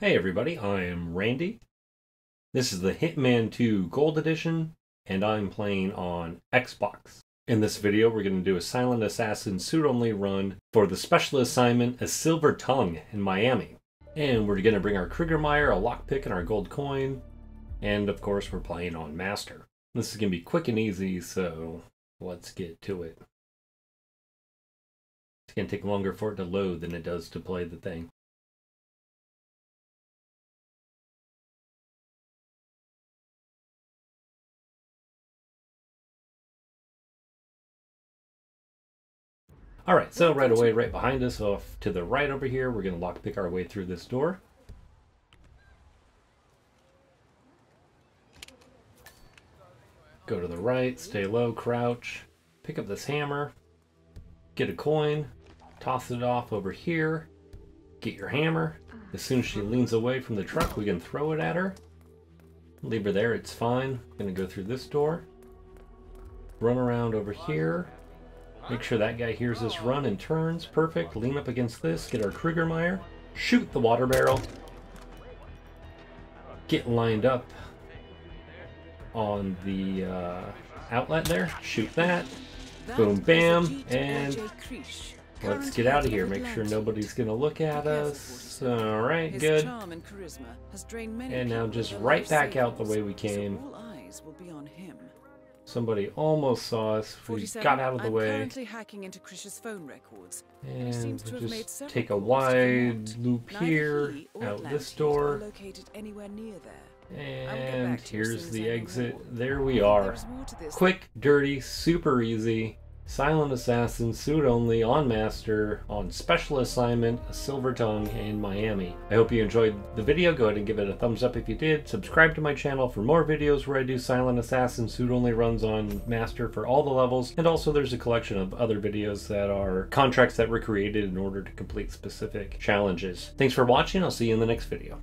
Hey everybody, I am Randy. This is the Hitman 2 Gold Edition, and I'm playing on Xbox. In this video, we're going to do a Silent Assassin suit-only run for the special assignment A Silver Tongue in Miami. And we're going to bring our Kriegermeyer, a lockpick, and our gold coin. And of course, we're playing on Master. This is going to be quick and easy, so let's get to it. It's going to take longer for it to load than it does to play the thing. All right, so right away, right behind us, off to the right over here, we're going to lockpick our way through this door. Go to the right, stay low, crouch, pick up this hammer, get a coin, toss it off over here, get your hammer. As soon as she leans away from the truck, we can throw it at her. Leave her there, it's fine. Gonna go through this door. Run around over here, Make sure that guy hears us run and turns. Perfect. Lean up against this. Get our Kriegermeyer. Shoot the water barrel. Get lined up on the uh, outlet there. Shoot that. Boom, bam. And let's get out of here. Make sure nobody's going to look at us. All right, good. And now just right back out the way we came. Somebody almost saw us. We got out of the I'm way. currently hacking into Krish's phone records. And seems we'll have made just several take a wide loop here, he out this door, located anywhere near there. and back to you as here's the as I know exit. more. There we are. is more to this Quick, dirty, super easy. Silent Assassin, suit only, on Master, on special assignment, Silver Tongue in Miami. I hope you enjoyed the video. Go ahead and give it a thumbs up if you did. Subscribe to my channel for more videos where I do Silent Assassin suit only runs on Master for all the levels. And also there's a collection of other videos that are contracts that were created in order to complete specific challenges. Thanks for watching. I'll see you in the next video.